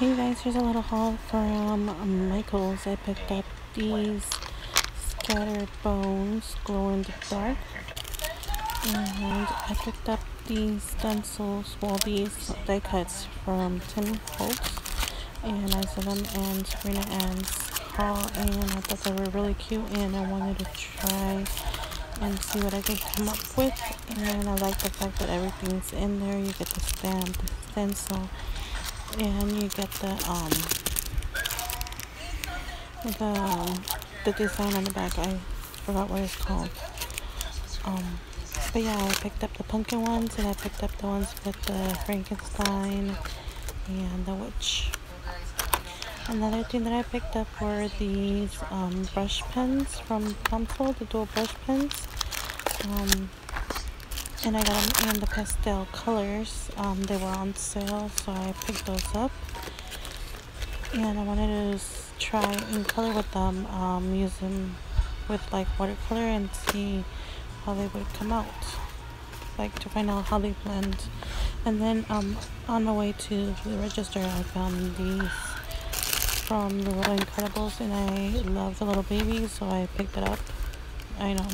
Hey guys, here's a little haul from Michaels. I picked up these scattered bones glow in the dark. And I picked up these stencils, well these die cuts from Tim Holtz. And I saw them and Sabrina Ann's haul and I thought they were really cute and I wanted to try and see what I could come up with. And I like the fact that everything's in there. You get the stamp, the stencil and you get the um the um, the design on the back. I forgot what it's called. Um but yeah I picked up the pumpkin ones and I picked up the ones with the Frankenstein and the witch. Another thing that I picked up were these um, brush pens from Pencil the dual brush pens. Um, and I got them in the pastel colors. Um, they were on sale, so I picked those up. And I wanted to try and color with them, um, use them with like watercolor and see how they would come out. Like to find out how they blend. And then um, on my way to the register, I found these from the Little Incredibles, and I love the little babies, so I picked it up. I know,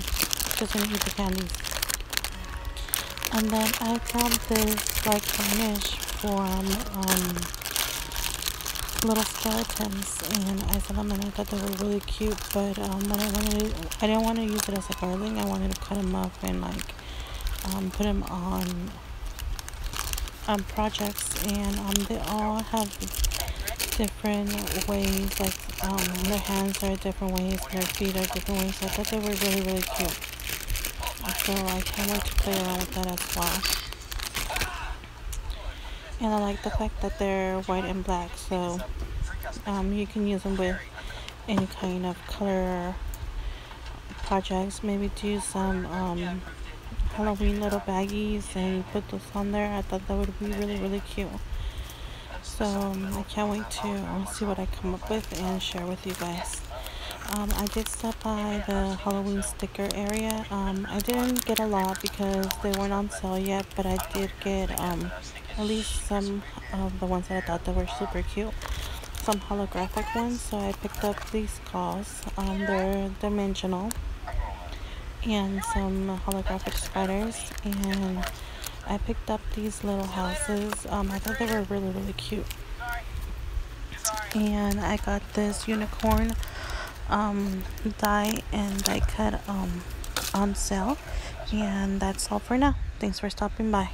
just gonna eat the candies. And then I found this like varnish from um, little skeletons and I saw them and I thought they were really cute but um, when I wanted to, I didn't want to use it as a garland I wanted to cut them up and like um, put them on um, projects and um, they all have different ways like um, their hands are different ways their feet are different ways so I thought they were really really cute I can't wait to play around with that as well. And I like the fact that they're white and black, so um, you can use them with any kind of color projects. Maybe do some um, Halloween little baggies and put those on there. I thought that would be really, really cute. So um, I can't wait to see what I come up with and share with you guys. Um, I did stop by the Halloween sticker area. Um, I didn't get a lot because they weren't on sale yet, but I did get um, at least some of the ones that I thought that were super cute. Some holographic ones, so I picked up these calls. Um, they're dimensional. And some holographic spiders. And I picked up these little houses. Um, I thought they were really, really cute. And I got this unicorn um, die and die cut um, on sale. And that's all for now. Thanks for stopping by.